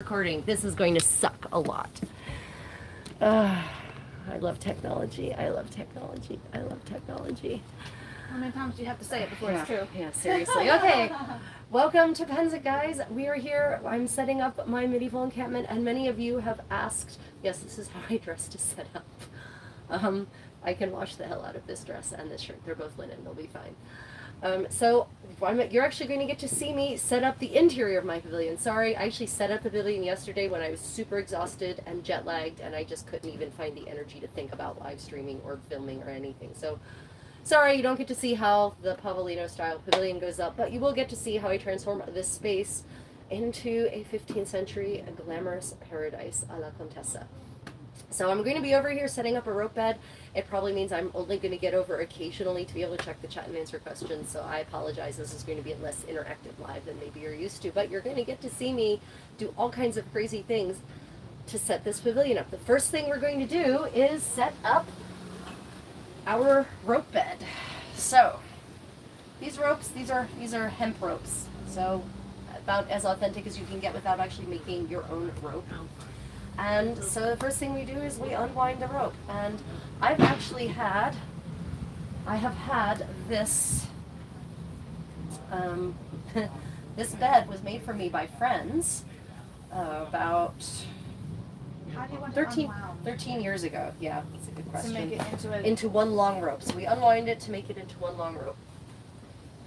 recording. This is going to suck a lot. Uh, I love technology. I love technology. I love technology. How many times do you have to say it before yeah, it's true? Yeah, seriously. Okay. Welcome to Pennsic, guys. We are here. I'm setting up my medieval encampment, and many of you have asked. Yes, this is how I dress to set up. Um, I can wash the hell out of this dress and this shirt. They're both linen. They'll be fine. Um, so I'm, you're actually going to get to see me set up the interior of my pavilion. Sorry, I actually set up the pavilion yesterday when I was super exhausted and jet lagged, and I just couldn't even find the energy to think about live streaming or filming or anything. So sorry, you don't get to see how the Pavellino style pavilion goes up, but you will get to see how I transform this space into a 15th century glamorous paradise a la Contessa. So I'm going to be over here setting up a rope bed. It probably means I'm only going to get over occasionally to be able to check the chat and answer questions. So I apologize. This is going to be a less interactive live than maybe you're used to. But you're going to get to see me do all kinds of crazy things to set this pavilion up. The first thing we're going to do is set up our rope bed. So these ropes, these are these are hemp ropes. So about as authentic as you can get without actually making your own rope. Oh, And so the first thing we do is we unwind the rope. And I've actually had, I have had this, um, this bed was made for me by friends uh, about How do you want 13, 13 years ago. Yeah, that's a good question. To make it into a into one long rope. So we unwind it to make it into one long rope.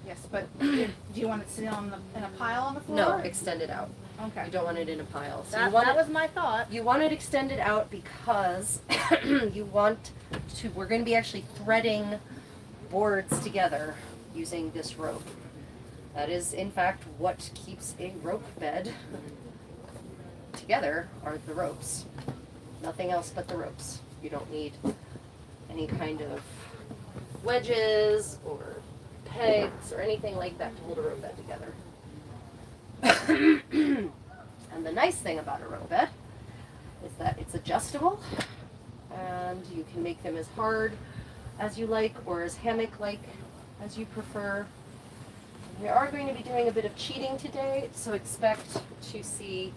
yes, but do you want it to sit on the in a pile on the floor? No, extend it out. Okay. You don't want it in a pile. So you That, want that it, was my thought. You want it extended out because you want to, we're going to be actually threading boards together using this rope. That is, in fact, what keeps a rope bed together are the ropes. Nothing else but the ropes. You don't need any kind of wedges or pegs or anything like that to hold a rope bed together. and the nice thing about a rope bed is that it's adjustable and you can make them as hard as you like or as hammock like as you prefer. We are going to be doing a bit of cheating today, so expect to see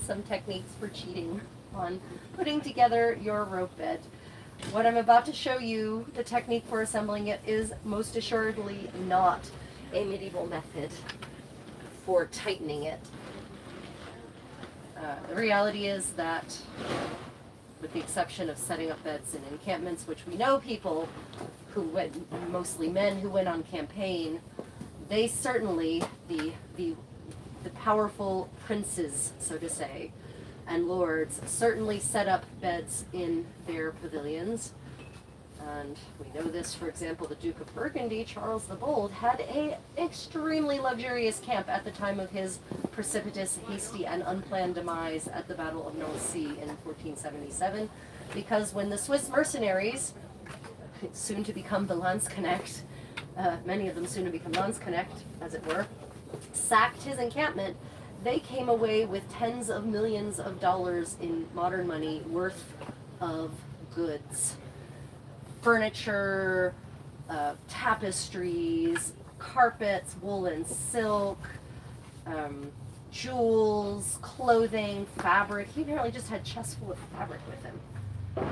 some techniques for cheating on putting together your rope bed. What I'm about to show you, the technique for assembling it, is most assuredly not a medieval method for tightening it. Uh, the reality is that, with the exception of setting up beds in encampments, which we know people who went, mostly men who went on campaign, they certainly, the, the, the powerful princes, so to say, and lords, certainly set up beds in their pavilions. And we know this, for example, the Duke of Burgundy, Charles the Bold, had a extremely luxurious camp at the time of his precipitous, hasty, and unplanned demise at the Battle of Nancy in 1477. Because when the Swiss mercenaries, soon to become the Landsknecht, uh, many of them soon to become Landsknecht, as it were, sacked his encampment, they came away with tens of millions of dollars in modern money worth of goods furniture, uh, tapestries, carpets, wool and silk, um, jewels, clothing, fabric. He apparently just had chests full of fabric with him.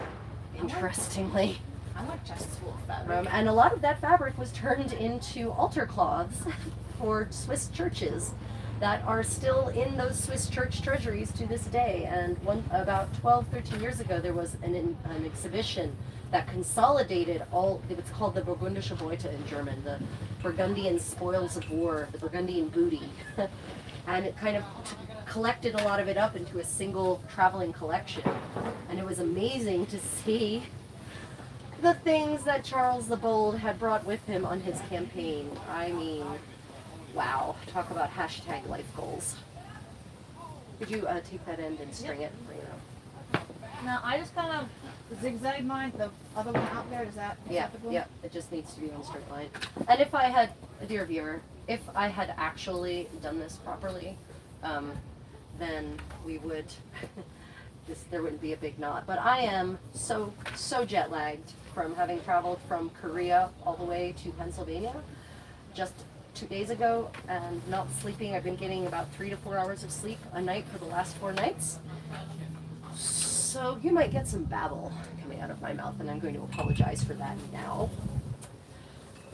Interestingly. I like chests full of fabric. Um, and a lot of that fabric was turned into altar cloths for Swiss churches that are still in those Swiss church treasuries to this day. And one, about 12, 13 years ago, there was an, an exhibition that consolidated all, it's called the Burgundische Beute in German, the Burgundian spoils of war, the Burgundian booty. and it kind of t- collected a lot of it up into a single traveling collection. And it was amazing to see the things that Charles the Bold had brought with him on his campaign. I mean, wow. Talk about hashtag life goals. Could you uh, take that end and string it? Bring it up. Now I just kind of zigzag mine. The other one out there is that Yeah, acceptable? yeah. It just needs to be on a straight line. And if I had, dear viewer, if I had actually done this properly, um, then we would, this there wouldn't be a big knot. But I am so so jet lagged from having traveled from Korea all the way to Pennsylvania, just two days ago and not sleeping. I've been getting about three to four hours of sleep a night for the last four nights. So you might get some babble coming out of my mouth, and I'm going to apologize for that now.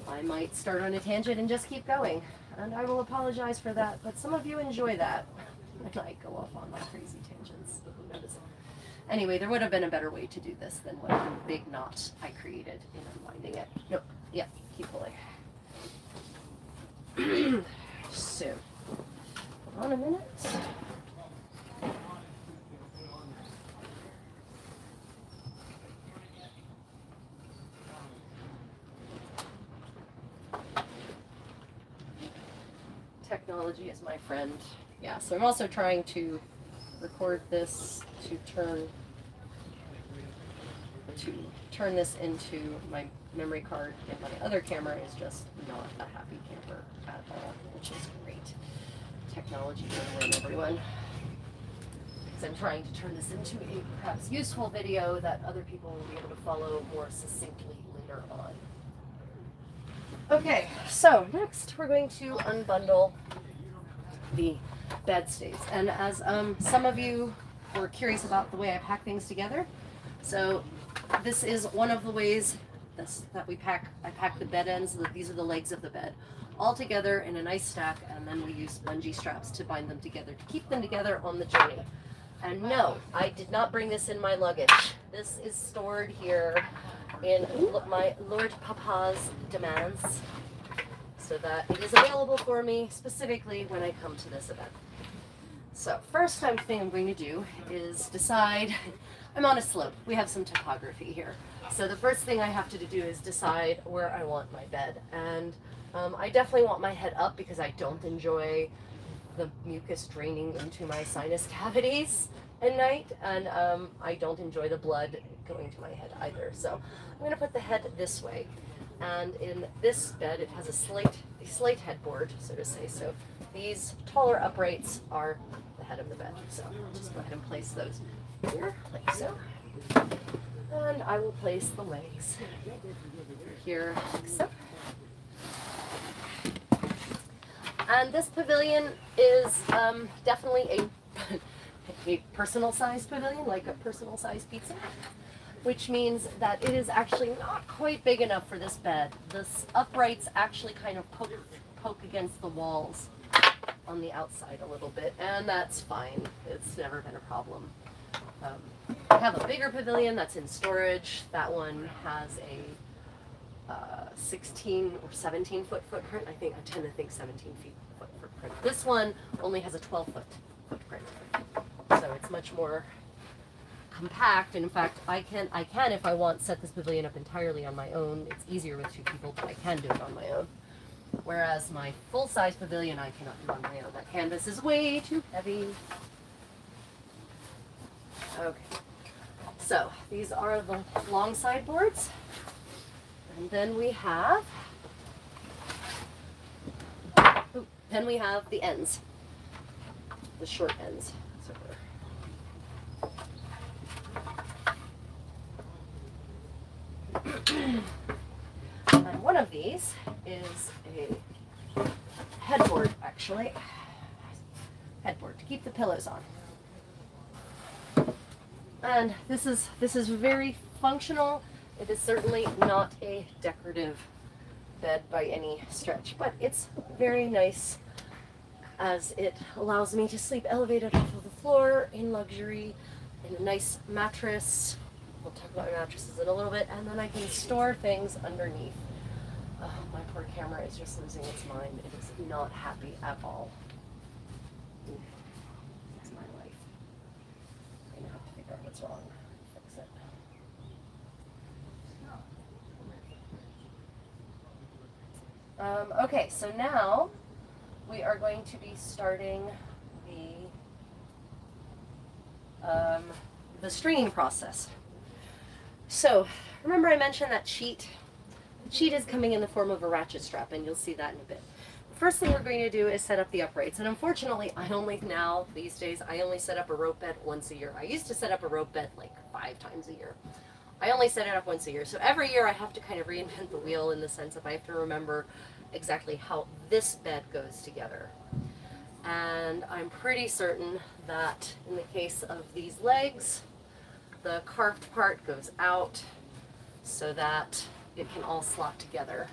I might start on a tangent and just keep going, and I will apologize for that, but some of you enjoy that. And I go off on my crazy tangents. Who knows? Anyway, there would have been a better way to do this than what the big knot I created in unwinding it. Nope. Yeah, keep pulling. so, hold on a minute. Technology is my friend. Yeah, so I'm also trying to record this to turn to turn this into my memory card and my other camera is just not a happy camper at all, which is great. Technology win everyone. Because I'm trying to turn this into a perhaps useful video that other people will be able to follow more succinctly later on. Okay, so next we're going to unbundle the bed stays. And as um, some of you were curious about the way I pack things together, so this is one of the ways this, that we pack. I pack the bed ends. These are the legs of the bed, all together in a nice stack, and then we use bungee straps to bind them together to keep them together on the journey. And no, I did not bring this in my luggage. This is stored here in my Lord Papa's demands so that it is available for me specifically when I come to this event. So first thing I'm going to do is decide, I'm on a slope, we have some topography here. So the first thing I have to do is decide where I want my bed. And um, I definitely want my head up because I don't enjoy the mucus draining into my sinus cavities at night. And um, I don't enjoy the blood going to my head either. So I'm going to put the head this way. And in this bed, it has a slate, a slate headboard, so to say. So these taller uprights are the head of the bed. So I'll just go ahead and place those here, like so. And I will place the legs here, like so. And this pavilion is um, definitely a, a personal sized pavilion, like a personal sized pizza which means that it is actually not quite big enough for this bed. The uprights actually kind of poke, poke against the walls on the outside a little bit, and that's fine. It's never been a problem. Um, I have a bigger pavilion that's in storage. That one has a uh, 16 or 17 foot footprint. I think I tend to think 17 feet foot footprint. This one only has a 12 foot footprint, it's much more compact. And in fact, I can, I can, if I want, set this pavilion up entirely on my own. It's easier with two people, but I can do it on my own. Whereas my full-size pavilion, I cannot do on my own. That canvas is way too heavy. Okay. So these are the long sideboards. And then we have, then we have the ends, the short ends. and one of these is a headboard, actually. Headboard to keep the pillows on. And this is this is very functional. It is certainly not a decorative bed by any stretch, but it's very nice as it allows me to sleep elevated off of the floor in luxury in a nice mattress We'll talk about mattresses in a little bit, and then I can store things underneath. Oh, my poor camera is just losing its mind. It is not happy at all. It's my life. I'm have to figure out what's wrong. Fix it. Um, okay, so now we are going to be starting the um, the stringing process. So, remember I mentioned that sheet? Sheet is coming in the form of a ratchet strap, and you'll see that in a bit. First thing we're going to do is set up the uprights, and unfortunately, I only now, these days, I only set up a rope bed once a year. I used to set up a rope bed like five times a year. I only set it up once a year, so every year I have to kind of reinvent the wheel in the sense of I have to remember exactly how this bed goes together. And I'm pretty certain that in the case of these legs, the carved part goes out so that it can all slot together.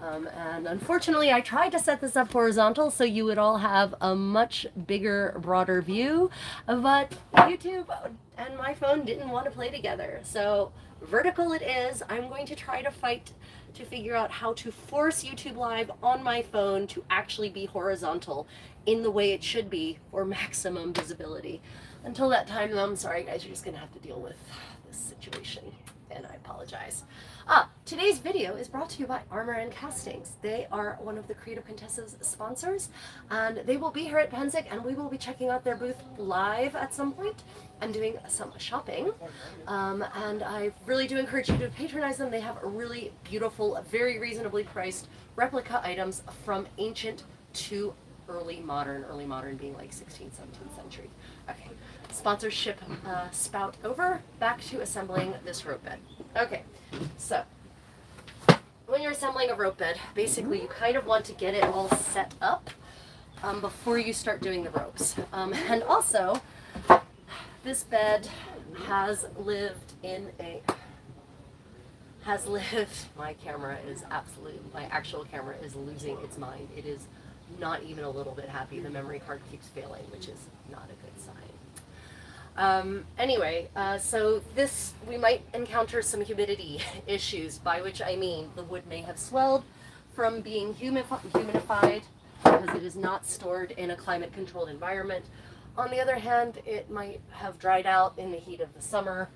Um, and unfortunately, I tried to set this up horizontal so you would all have a much bigger, broader view, but YouTube and my phone didn't want to play together. So vertical it is. I'm going to try to fight to figure out how to force YouTube Live on my phone to actually be horizontal in the way it should be for maximum visibility. Until that time, though, I'm sorry guys, you're just gonna have to deal with this situation, and I apologize. Ah, today's video is brought to you by Armour and Castings. They are one of the Creative Contessa's sponsors, and they will be here at Pennsic, and we will be checking out their booth live at some point and doing some shopping. Um, and I really do encourage you to patronize them. They have really beautiful, very reasonably priced replica items from ancient to early modern, early modern being like 16th, 17th century. Okay, sponsorship uh, spout over, back to assembling this rope bed. Okay, so when you're assembling a rope bed, basically you kind of want to get it all set up um, before you start doing the ropes. Um, and also, this bed has lived in a has lived my camera is absolute my actual camera is losing its mind it is not even a little bit happy the memory card keeps failing which is not a um, anyway, uh, so this, we might encounter some humidity issues, by which I mean the wood may have swelled from being humidified because it is not stored in a climate controlled environment. On the other hand, it might have dried out in the heat of the summer.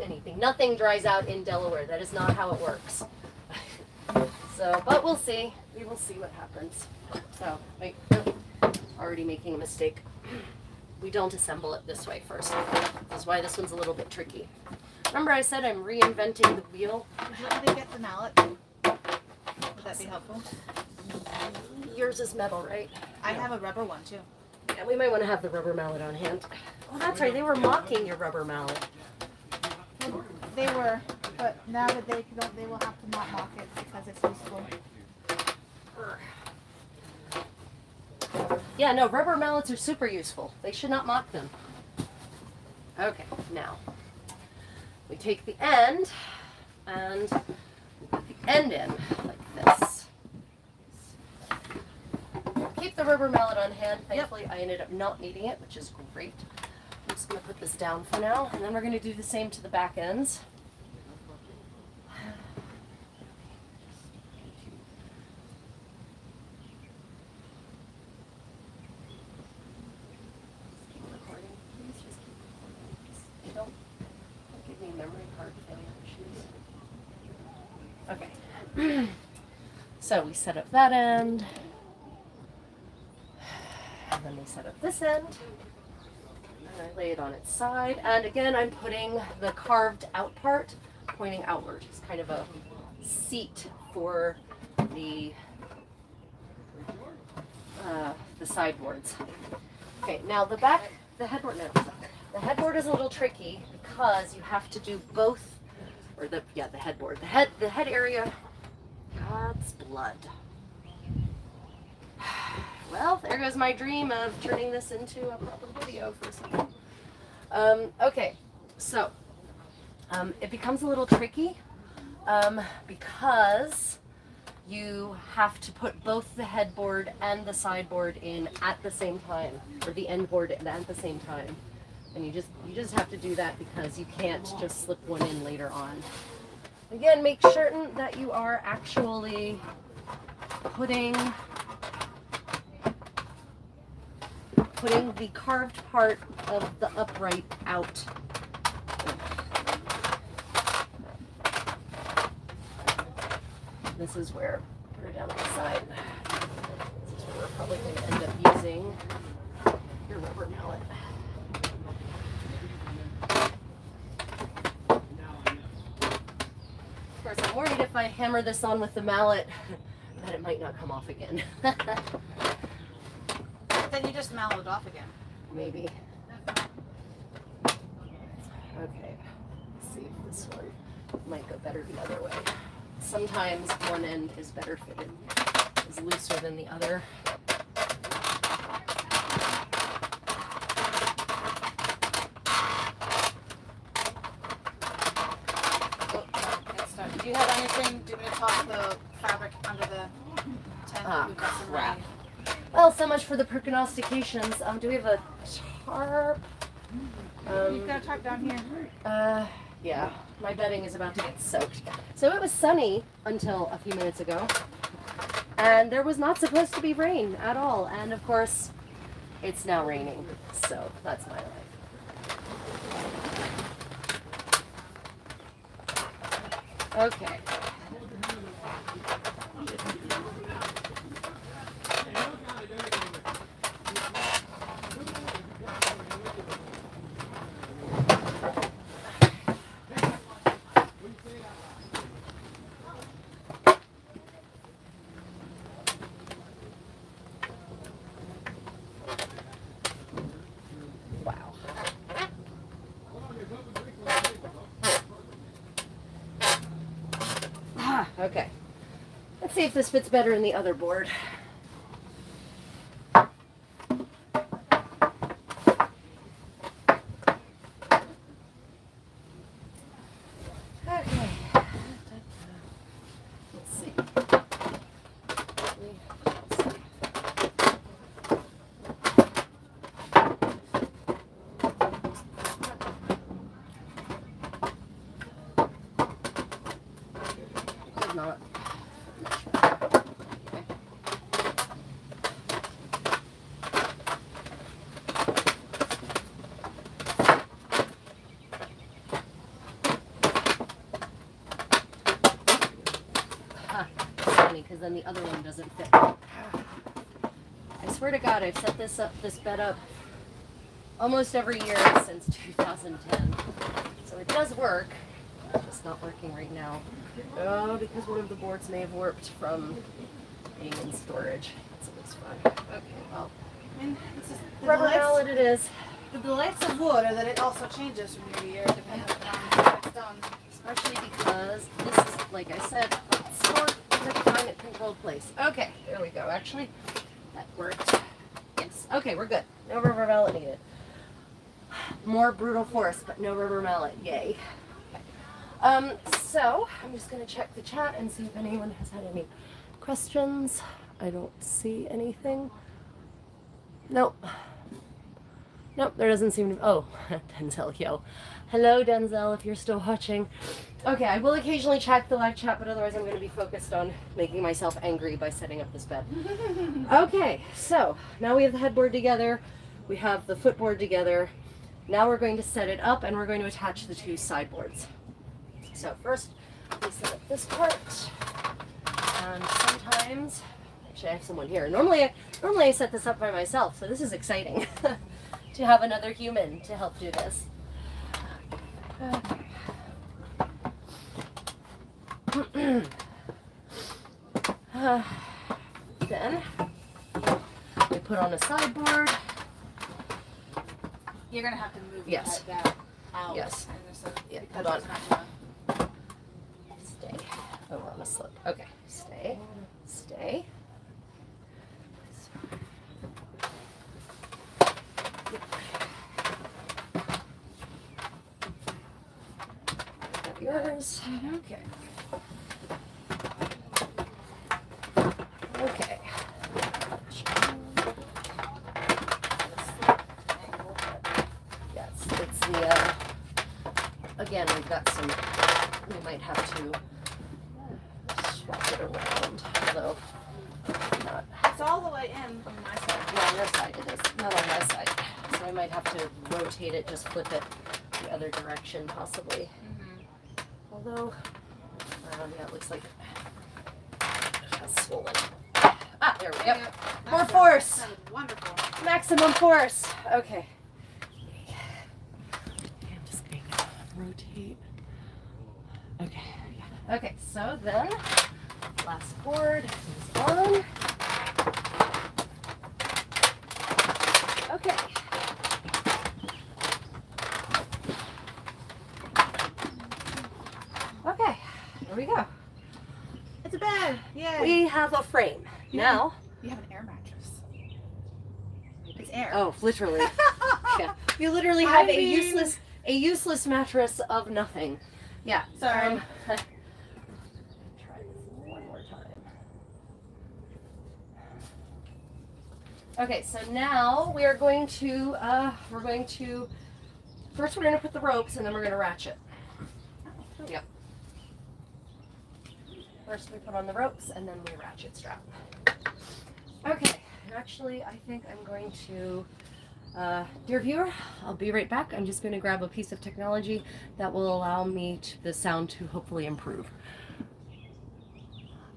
Anything. Nothing dries out in Delaware. That is not how it works. so, but we'll see. We will see what happens. So, wait, already making a mistake we don't assemble it this way first. This is why this one's a little bit tricky. Remember I said I'm reinventing the wheel? Would you let me get the mallet? Would that be helpful? Yours is metal, right? I have a rubber one too. Yeah, we might want to have the rubber mallet on hand. Oh, that's right. They were mocking your rubber mallet. They were, but now that they don't, they will have to not mock it because it's useful. Yeah, no, rubber mallets are super useful. They should not mock them. Okay, now we take the end and put the end in like this. Keep the rubber mallet on hand. Thankfully, yep. I ended up not needing it, which is great. I'm just going to put this down for now, and then we're going to do the same to the back ends. So we set up that end, and then we set up this end, and I lay it on its side. And again, I'm putting the carved out part pointing outward. It's kind of a seat for the uh, the sideboards. Okay, now the back, the headboard, no, the headboard is a little tricky because you have to do both, or the, yeah, the headboard. The head, the head area God's blood. Well, there goes my dream of turning this into a proper video for second. Um, okay, so um, it becomes a little tricky um, because you have to put both the headboard and the sideboard in at the same time, or the end board at the same time. And you just you just have to do that because you can't just slip one in later on. Again, make certain that you are actually putting putting the carved part of the upright out. This is where we're down on the side. This is where we're probably going to end up using your rubber mallet. Course, I'm worried if I hammer this on with the mallet that it might not come off again. then you just mallet it off again. Maybe. Okay, Let's see if this one might go better the other way. sometimes one end is better fitted, is looser than the other. Oh, no, it's done. Do you have anything? Do you want to toss the fabric under the tent? Ah, We've got some crap. rain. Well, so much for the prognostications. Um, do we have a tarp? Um, You've got a tarp down here. Uh, yeah, my bedding is about to get soaked. So it was sunny until a few minutes ago, and there was not supposed to be rain at all. And of course, it's now raining. So that's my life. Okay. Wow. Ah, okay. Let's see if this fits better in the other board. Okay. Let's see. Let's see. Did not. Okay. Ah, it's funny because then the other one doesn't fit. I swear to God, I've set this up, this bed up almost every year since 2010. So it does work. It's just not working right now. Oh, because one of the boards may have warped from being in storage. So it's fun. Okay, well, I mean, this is the rubber mallet it is. the delights of wood are that it also changes from year to year depending on how it's done. Especially because this is, like I said, in a climate controlled place. Okay, there we go. Actually, that worked. Okay, we're good. No rubber mallet needed. More brutal force, but no rubber mallet. Yay. Um, so I'm just gonna check the chat and see if anyone has had any questions. I don't see anything. Nope. Nope, there doesn't seem to. Oh, Denzel, yo. Hello, Denzel, if you're still watching. Okay, I will occasionally check the live chat, but otherwise I'm going to be focused on making myself angry by setting up this bed. Okay, so now we have the headboard together, we have the footboard together. Now we're going to set it up and we're going to attach the two sideboards. So first, we set up this part, and sometimes, actually I have someone here. Normally, I, normally I set this up by myself, so this is exciting to have another human to help do this. Uh, then we put on a sideboard. You're gonna have to move Yes. down, out. Yes. and there's a- Yeah, hold gonna- Stay. Oh, we're on a slope. Okay, stay, stay. Got Yours. Okay. Okay. Yes, it's the, uh, again, we've got some, we might have to swap it around, although not, It's all the way in on my side. yeah, on your side it is, not on my side. So I might have to rotate it, just flip it the other direction possibly. Although, um, yeah, it looks like it has swollen. Ah, there we go. Yep. More force. Wonderful. Maximum force. Okay. I'm just going to rotate. Okay. Yeah. Okay. So then, last board is on. Okay. Okay. Here we go. Have a frame. Yeah. Now, You have an air mattress. It's air. oh, literally. yeah. You literally have a mean- useless a useless mattress of nothing. Yeah. Sorry. um, try this one more time. Okay, so now we are going to uh, we're going to first we're going to put the ropes and then we're going to ratchet. Yep. First we put on the ropes and then we ratchet strap. Okay, actually I think I'm going to uh, dear viewer, I'll be right back. I'm just going to grab a piece of technology that will allow me to, the sound to hopefully improve.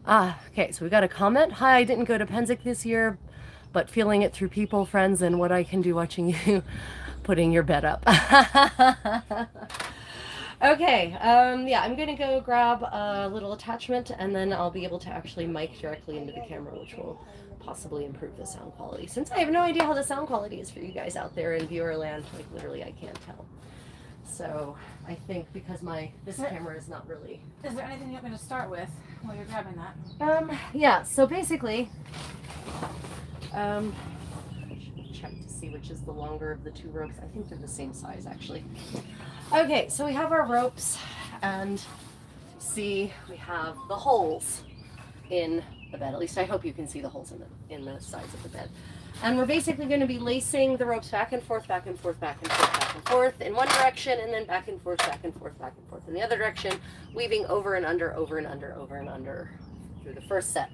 Ah, okay, so we got a comment. Hi, I didn't go to Pennsic this year, but feeling it through people, friends, and what I can do watching you putting your bed up. okay, um, yeah, I'm going to go grab a little attachment and then I'll be able to actually mic directly into the camera, which will possibly improve the sound quality. Since I have no idea how the sound quality is for you guys out there in viewer land, like literally I can't tell. So I think because my this camera is not really Is there anything you want me to start with while you're grabbing that? um yeah, so basically um check to see which is the longer of the two ropes. I think they're the same size actually. Okay, so we have our ropes and see we have the holes in the bed. At least I hope you can see the holes in the in the sides of the bed. And we're basically going to be lacing the ropes back and forth, back and forth, back and forth, back and forth in one direction, and then back and forth, back and forth, back and forth in the other direction, weaving over and under, over and under, over and under through the first set.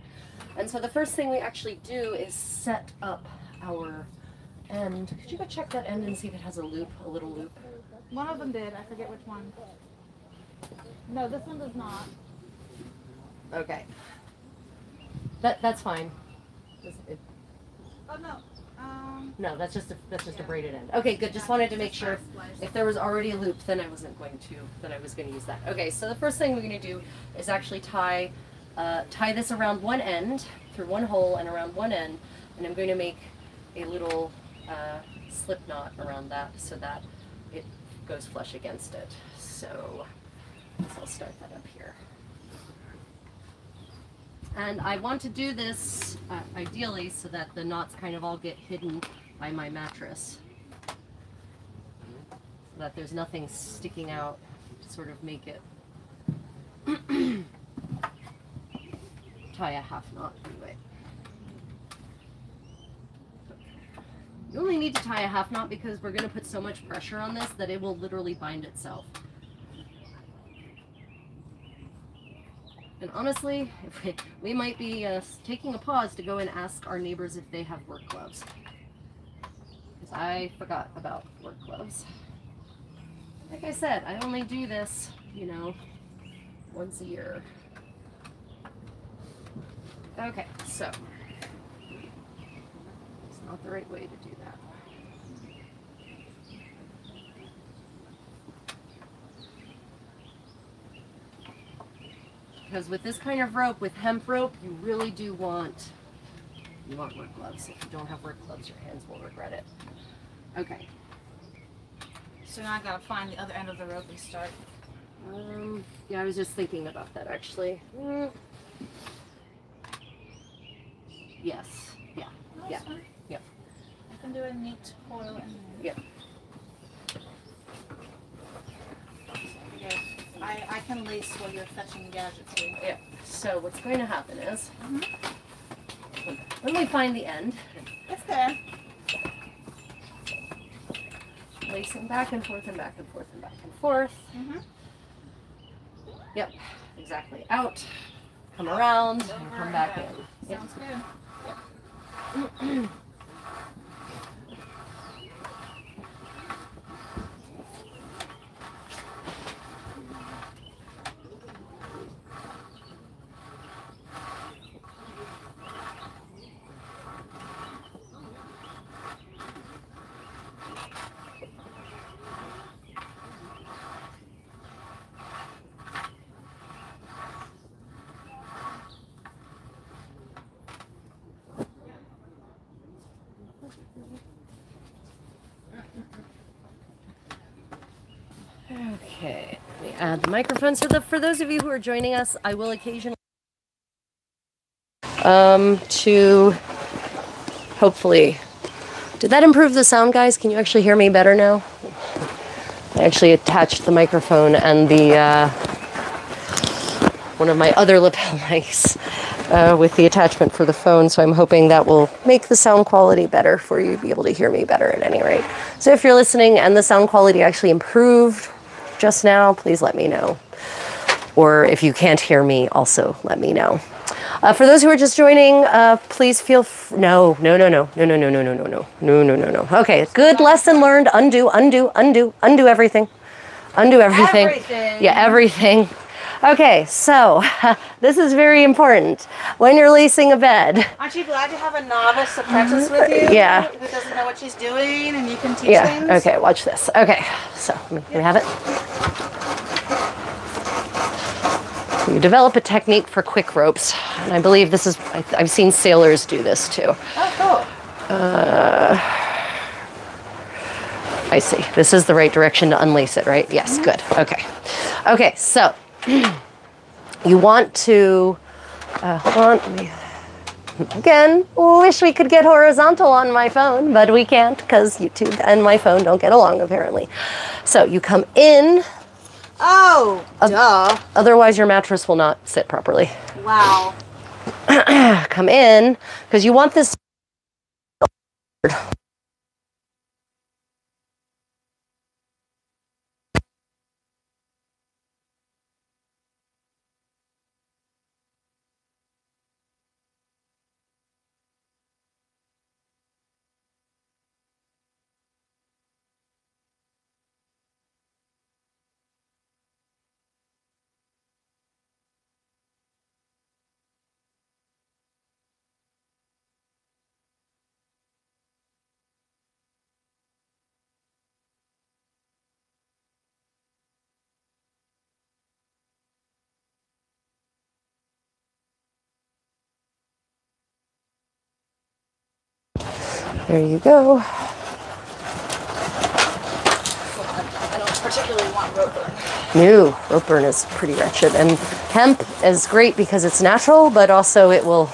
And so the first thing we actually do is set up our end. Could you go check that end and see if it has a loop, a little loop? One of them did. I forget which one. No, this one does not. Okay. That that's fine. Does it- Oh no. Um. no, that's just a that's just a braided end. Okay, good. Just wanted to make sure if there was already a loop, then I wasn't going to then I was going to use that. Okay, so the first thing we're going to do is actually tie uh, tie this around one end through one hole and around one end, and I'm going to make a little uh, slip knot around that so that it goes flush against it. So, I'll start that up here. And I want to do this uh, ideally so that the knots kind of all get hidden by my mattress. So that there's nothing sticking out to sort of make it tie a half knot anyway. You only need to tie a half knot because we're going to put so much pressure on this that it will literally bind itself. And honestly, we, might be uh, taking a pause to go and ask our neighbors if they have work gloves. Because I forgot about work gloves. Like I said, I only do this, you know, once a year. Okay, so. Not the right way to do that. Because with this kind of rope, with hemp rope, you really do want you want work gloves. If you don't have work gloves, your hands will regret it. Okay. So now I gotta find the other end of the rope and start. Um, yeah, I was just thinking about that actually. Mm. Yes. Yeah. Yeah. Yep. I can do a neat coil in there. Yep. Yeah. I, I can lace while you're fetching the gadgets here. Yeah. So what's going to happen is Mhm. when we find the end, It's there. lacing back and forth and back and forth and back and forth. Mm-hmm. Yep. Exactly. Out. Come around and Over come back in. Yep. Sounds good. Okay, let me add the microphone. So the, for those of you who are joining us, I will occasionally um, to hopefully. Did that improve the sound, guys? Can you actually hear me better now? I actually attached the microphone and the uh, one of my other lapel mics uh, with the attachment for the phone, so I'm hoping that will make the sound quality better for you to be able to hear me better at any rate. So if you're listening and the sound quality actually improved just now, please let me know. Or if you can't hear me, also let me know. Uh, for those who are just joining, uh, please feel f- no, no, no, no, no, no, no, no, no, no, no, no, no, no, no. Okay, good lesson learned. Undo, undo, undo, undo everything, undo everything. Everything. Yeah, everything. Okay, so this is very important when you're lacing a bed. Aren't you glad to have a novice apprentice with you? Yeah. Who doesn't know what she's doing and you can teach Yeah. things? Okay. Watch this. Okay. So let me have it. You develop a technique for quick ropes, and I believe this is. I- I've seen sailors do this too. Oh, cool. Uh, I see. This is the right direction to unlace it, right? Yes, mm-hmm. good. Okay. Okay, so you want to. Uh, hold on. Me, again, wish we could get horizontal on my phone, but we can't because YouTube and my phone don't get along apparently. So you come in, Oh, duh. otherwise, your mattress will not sit properly. Wow. Come in because you want this. There you go. I don't particularly want rope burn. New rope burn is pretty wretched, and hemp is great because it's natural, but also it will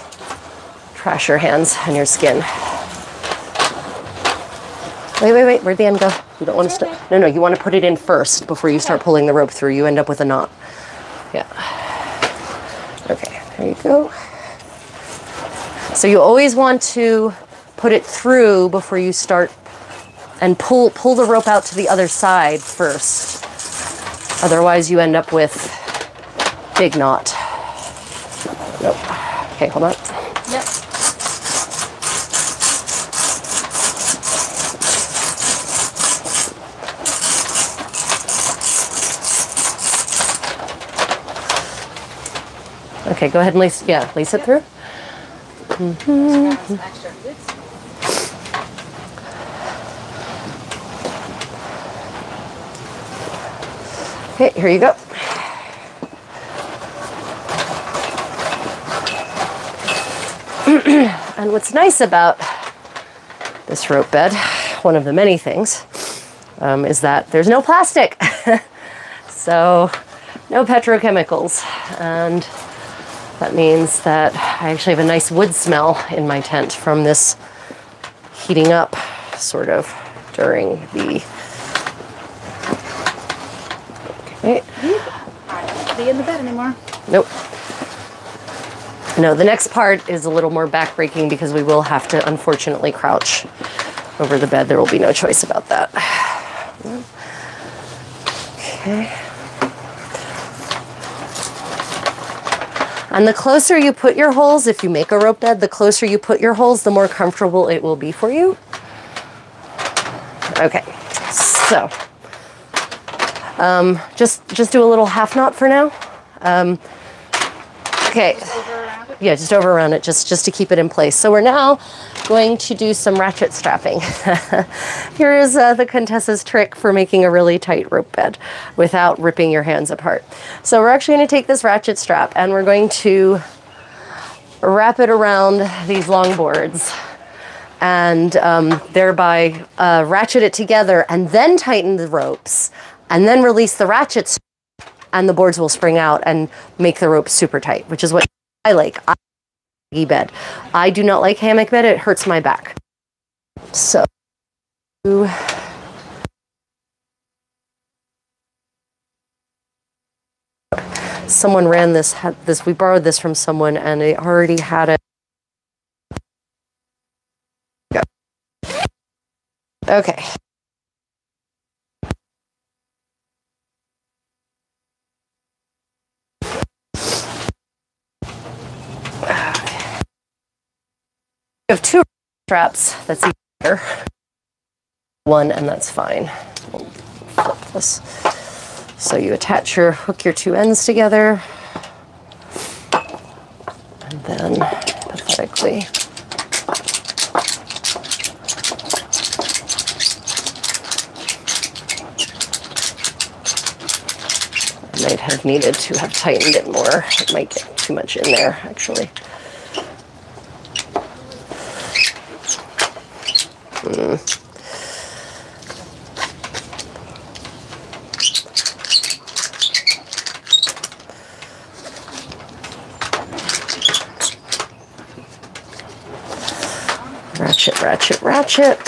trash your hands and your skin. Wait, wait, wait. Where'd the end go? You don't want to start. No, no. You want to put it in first before you start pulling the rope through. You end up with a knot. Yeah. Okay. There you go. So you always want to put it through before you start and pull pull the rope out to the other side first. Otherwise you end up with big knot. Nope. Okay, hold on. Yep. Okay, go ahead and lace yeah, lace it through. Grab some Okay, here you go. and what's nice about this rope bed, one of the many things, um, is that there's no plastic. so, no petrochemicals. And that means that I actually have a nice wood smell in my tent from this heating up, sort of, during the. Don't be in the bed anymore. Nope. No, the next part is a little more backbreaking because we will have to unfortunately crouch over the bed. There will be no choice about that. Okay. And the closer you put your holes, if you make a rope bed, the closer you put your holes, the more comfortable it will be for you. Okay, so um, just just do a little half knot for now. Um, okay, it. yeah, just over around it, just just to keep it in place. So we're now going to do some ratchet strapping. Here is uh, the Contessa's trick for making a really tight rope bed without ripping your hands apart. So we're actually going to take this ratchet strap and we're going to wrap it around these long boards and um, thereby uh, ratchet it together and then tighten the ropes and then release the ratchets and the boards will spring out and make the rope super tight, which is what I like. I like bed. I do not like hammock bed. It hurts my back. So someone ran this this we borrowed this from someone and they already had it okay We have two straps. That's easier. One, and that's fine. Flip this. So you attach your hook your two ends together, and then pathetically. I might have needed to have tightened it more. It might get too much in there, actually. Ratchet, ratchet, ratchet.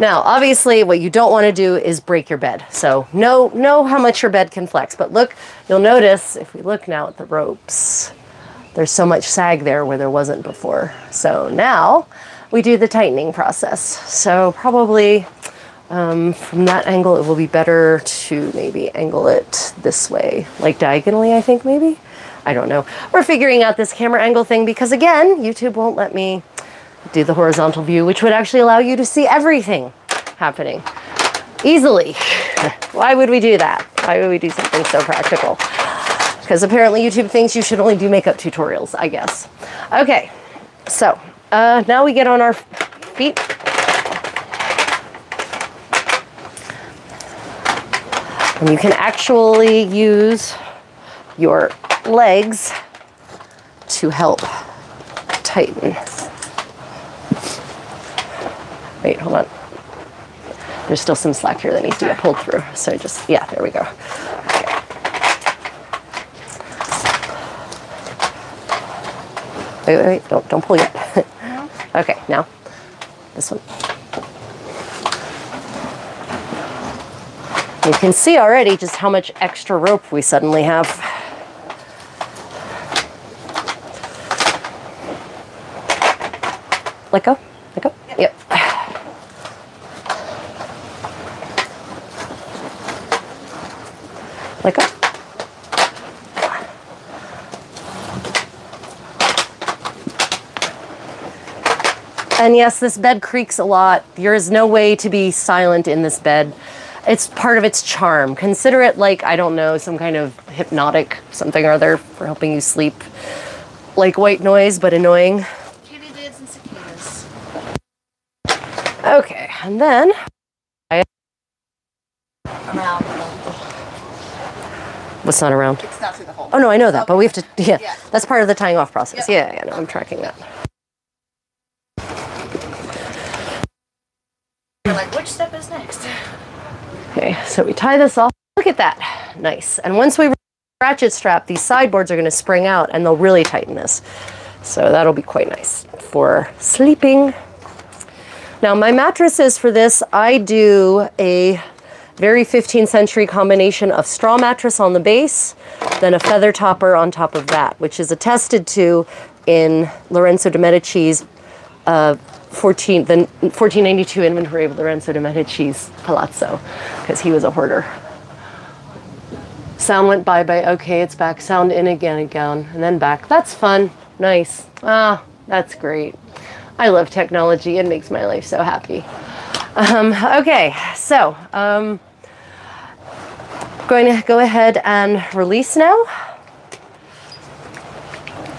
Now, obviously, what you don't want to do is break your bed. So know, know how much your bed can flex. But look, you'll notice if we look now at the ropes, there's so much sag there where there wasn't before. So now we do the tightening process. So probably um, from that angle, it will be better to maybe angle it this way, like diagonally, I think maybe. I don't know. We're figuring out this camera angle thing because again, YouTube won't let me do the horizontal view, which would actually allow you to see everything happening easily. Why would we do that? Why would we do something so practical? Because apparently YouTube thinks you should only do makeup tutorials, I guess. Okay, so uh, now we get on our feet. And you can actually use your legs to help tighten. Wait, hold on. There's still some slack here that needs to get pulled through. So just, yeah, there we go. Wait, wait, wait, don't, don't pull yet. okay, now, this one. You can see already just how much extra rope we suddenly have. Let go. Let go. Yep. Let go. And yes, this bed creaks a lot. There is no way to be silent in this bed. It's part of its charm. Consider it like, I don't know, some kind of hypnotic something or other for helping you sleep. Like white noise, but annoying. Katydids and cicadas. Okay, and then Around. what's not around? It's not through the hole. Oh no, I know that, but we have to. Yeah, Yeah. that's part of the tying off process. Yeah. Yeah, yeah, no, I'm tracking that. Like, which step is next? Okay, so we tie this off. Look at that, nice. And once we ratchet strap, these sideboards are going to spring out, and they'll really tighten this. So that'll be quite nice for sleeping. Now my mattresses for this, I do a very 15th century combination of straw mattress on the base, then a feather topper on top of that, which is attested to in Lorenzo de Medici's uh, 14, the 1492 inventory of Lorenzo de Medici's palazzo, because he was a hoarder. Sound went bye bye. Okay, it's back. Sound in again, again, and then back. That's fun. Nice. Ah, that's great. I love technology. It makes my life so happy. Um, okay, so um, going to go ahead and release now.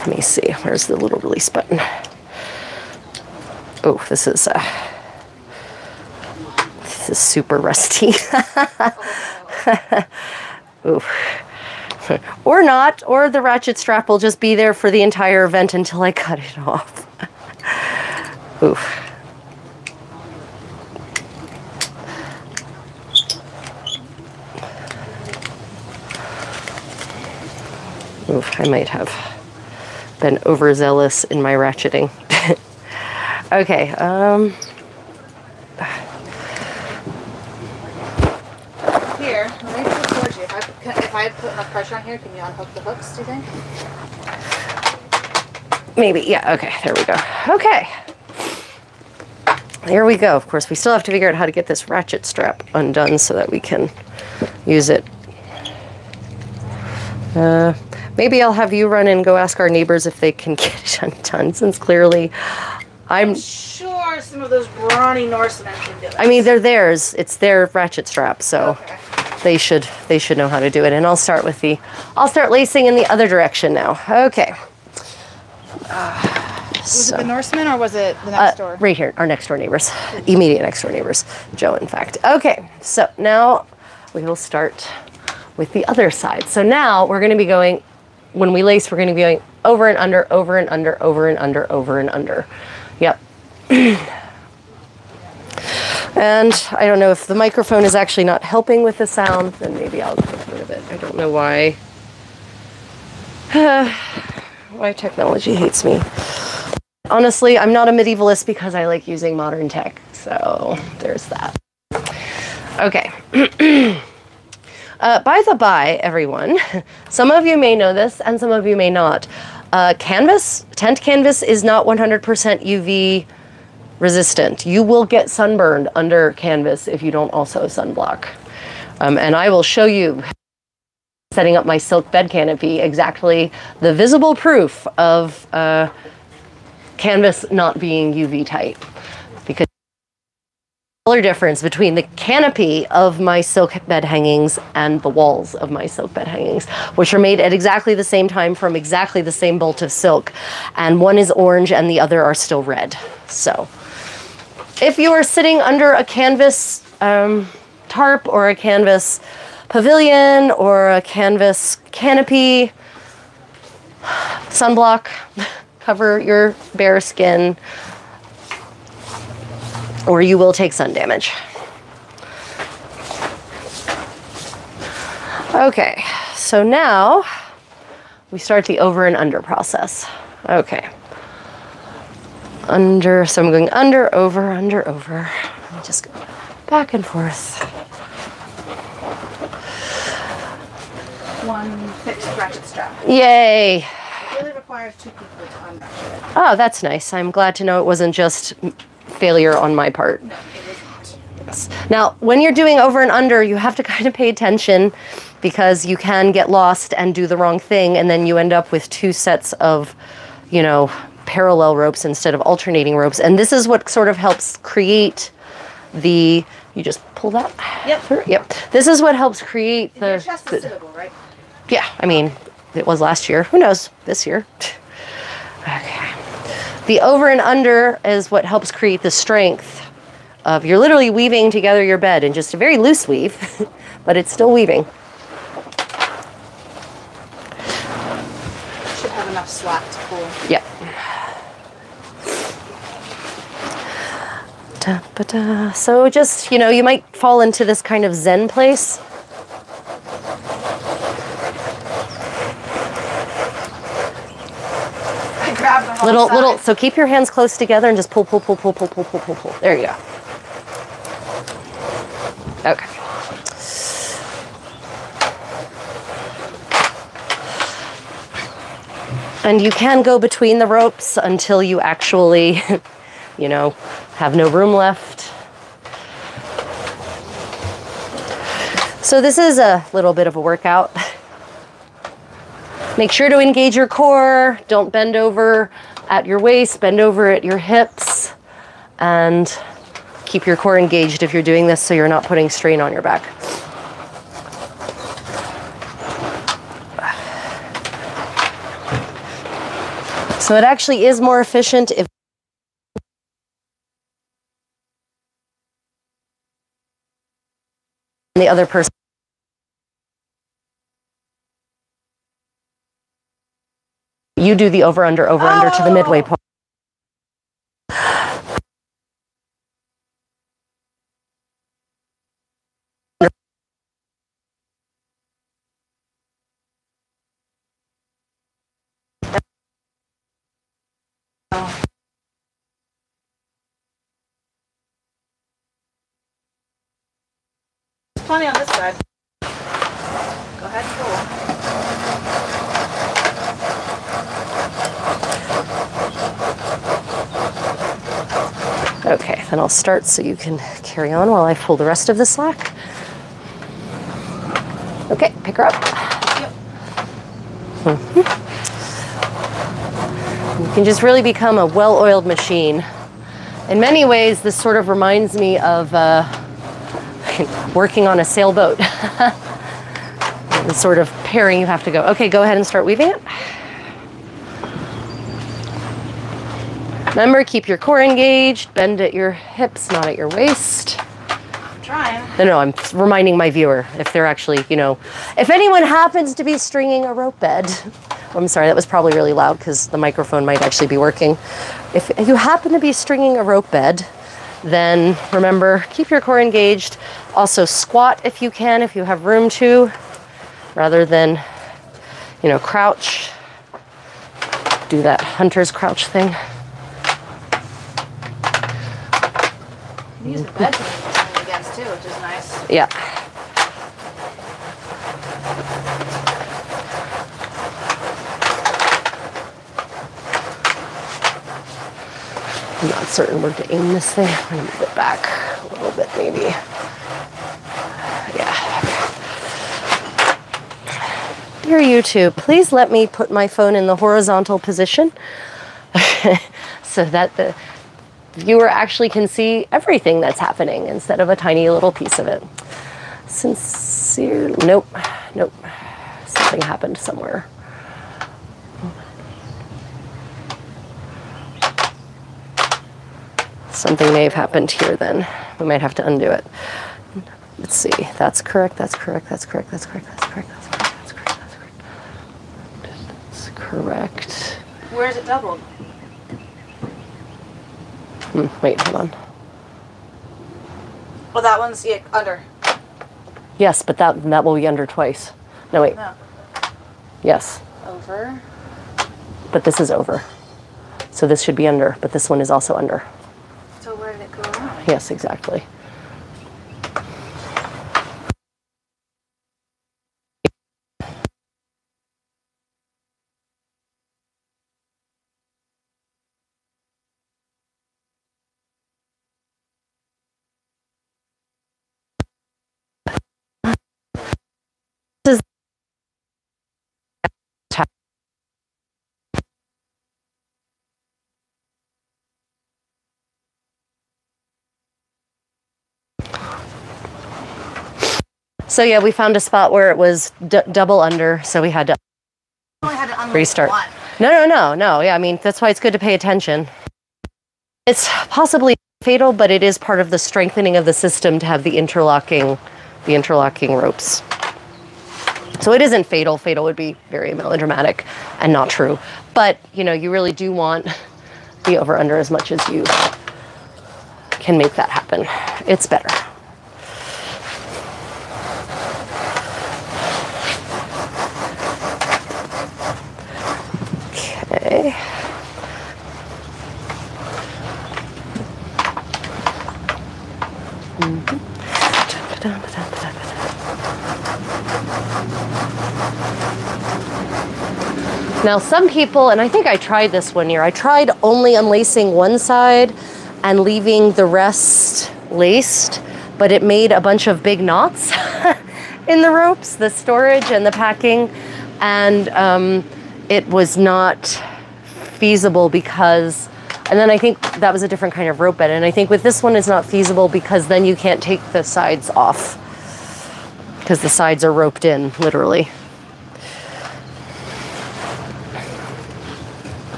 Let me see. Where's the little release button? Oh, this is uh, this is super rusty. Ooh. or not, or the ratchet strap will just be there for the entire event until I cut it off. Oof. I might have been overzealous in my ratcheting. okay. Um, Here, let me record you. If I, put- if I put enough pressure on here, can you unhook the hooks, do you think? maybe. Yeah. Okay. There we go. Okay. There we go. Of course, we still have to figure out how to get this ratchet strap undone so that we can use it. Uh, maybe I'll have you run and go ask our neighbors if they can get it undone, since clearly I'm. sure some of those brawny Norsemen can do it. I mean, they're theirs. It's their ratchet strap, so Okay. they should they should know how to do it. And I'll start with the. I'll start lacing in the other direction now. Okay. Was it the Norsemen or was it the next Uh, door? right here, our next door neighbors, immediate next door neighbors, Joe, in fact. Okay, so now we will start with the other side. So now we're going to be going, when we lace, we're going to be going over and under, over and under, over and under, over and under. Yep. and I don't know if the microphone is actually not helping with the sound, then maybe I'll get rid of it. I don't know why. why technology hates me honestly, I'm not a medievalist because I like using modern tech. So there's that. Okay. uh, by the by, everyone, some of you may know this and some of you may not. Uh, canvas, tent canvas is not 100% UV resistant. You will get sunburned under canvas if you don't also sunblock. Um, and I will show you setting up my silk bed canopy exactly the visible proof of uh, canvas not being UV tight color difference between the canopy of my silk bed hangings and the walls of my silk bed hangings, which are made at exactly the same time from exactly the same bolt of silk. And one is orange and the other are still red. So if you are sitting under a canvas um, tarp or a canvas pavilion or a canvas canopy, sunblock, cover your bare skin, or you will take sun damage. Okay, so now we start the over and under process. Okay. Under, so I'm going under, over, under, over. Let me just go back and forth. One fixed ratchet strap. Yay! It really requires two people to unratchet it. Oh, that's nice. I'm glad to know it wasn't just failure on my part. No, it is not. Yes. Now, when you're doing over and under, you have to kind of pay attention because you can get lost and do the wrong thing, and then you end up with two sets of, you know, parallel ropes instead of alternating ropes. And this is what sort of helps create the. You just pull that. Yep. Yep. This is what helps create Your the. chest the- is sittable, right? yeah, I mean, it was last year. Who knows? This year. Okay. The over and under is what helps create the strength of you're literally weaving together your bed in just a very loose weave, but it's still weaving. Should have enough slack to pull. Yep. Da, ba, da. So just, you know, you might fall into this kind of zen place. I grabbed the wrong Little, side. little. So keep your hands close together and just pull, pull, pull, pull, pull, pull, pull, pull, pull. There you go. Okay. And you can go between the ropes until you actually, you know, have no room left. So this is a little bit of a workout. Make sure to engage your core. Don't bend over at your waist, bend over at your hips, and keep your core engaged if you're doing this so you're not putting strain on your back. So it actually is more efficient if the other person You do the over under, over oh. under to the oh. midway point. Plenty on this side. I'll start so you can carry on while I pull the rest of the slack. Okay, pick her up. Yep. You can just really become a well oiled machine. In many ways, this sort of reminds me of uh, working on a sailboat. the sort of pairing you have to go. Okay, go ahead and start weaving it. Remember, keep your core engaged, bend at your hips, not at your waist. I'm trying. No, no, I'm reminding my viewer if they're actually, you know, if anyone happens to be stringing a rope bed. I'm sorry, that was probably really loud because the microphone might actually be working. If you happen to be stringing a rope bed, then remember, keep your core engaged. Also, squat if you can, if you have room to, rather than, you know, crouch. Do that hunter's crouch thing. You use the bed against too, which is nice. Yeah. I'm not certain where to aim this thing. I'm gonna move it back a little bit, maybe. Yeah. Dear YouTube, please let me put my phone in the horizontal position so that the viewer actually can see everything that's happening instead of a tiny little piece of it. Sincere. Nope. Nope. Something happened somewhere. Something may have happened here then. We might have to undo it. Let's see. That's correct. That's correct. That's correct. That's correct. That's correct. That's correct. That's correct. That's correct. That's correct. Where is it doubled? Hmm, wait, hold on. Well, that one's yeah, under. Yes, but that that will be under twice. No, wait. No. Yes, Over. but this is over. So this should be under, but this one is also under. So where did it go? Yes, exactly. So yeah, we found a spot where it was d- double under, so we had to had to restart. No, no, no, no. Yeah, I mean that's why it's good to pay attention. It's possibly fatal, but it is part of the strengthening of the system to have the interlocking, the interlocking ropes. So it isn't fatal. Fatal would be very melodramatic and not true. But you know, you really do want the over under as much as you can make that happen. It's better. Okay. Now, some people, and I think I tried this one year, I tried only unlacing one side and leaving the rest laced, but it made a bunch of big knots in the ropes, the storage and the packing, and um, it was not feasible because. And then I think that was a different kind of rope bed. And I think with this one, it's not feasible because then you can't take the sides off because the sides are roped in, literally.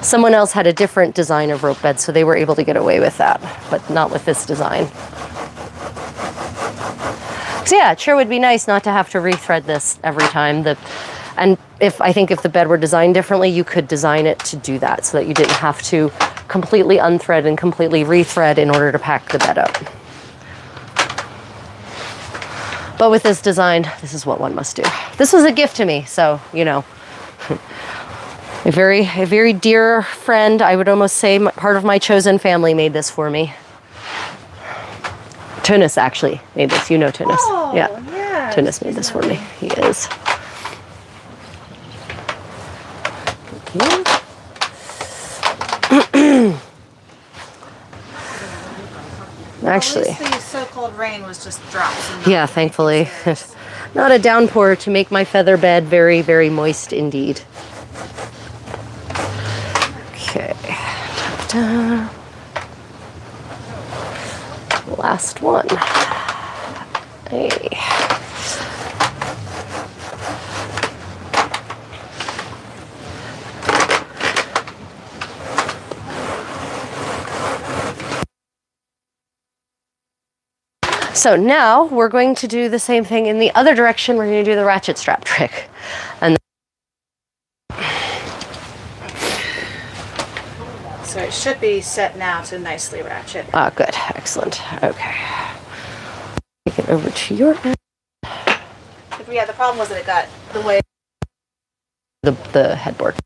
Someone else had a different design of rope bed, so they were able to get away with that, but not with this design. So yeah, it sure would be nice not to have to rethread this every time. The, and if I think if the bed were designed differently, you could design it to do that, so that you didn't have to completely unthread and completely rethread in order to pack the bed up. But with this design, this is what one must do. This was a gift to me, so you know. A very, a very dear friend, I would almost say part of my chosen family made this for me. Tunis actually made this. You know Tunis. Oh, yeah. yeah. Tunis made this for me. He is. You. Actually, least the so-called rain was just drops. yeah, thankfully. Not a downpour to make my feather bed very, very moist indeed. Okay. Ta-da. Last one. Hey. So now we're going to do the same thing in the other direction. We're going to do the ratchet strap trick. And So it should be set now to nicely ratchet. ah, good, excellent. Okay. Take it over to your end. Yeah, the problem was that it got the way. The the headboard.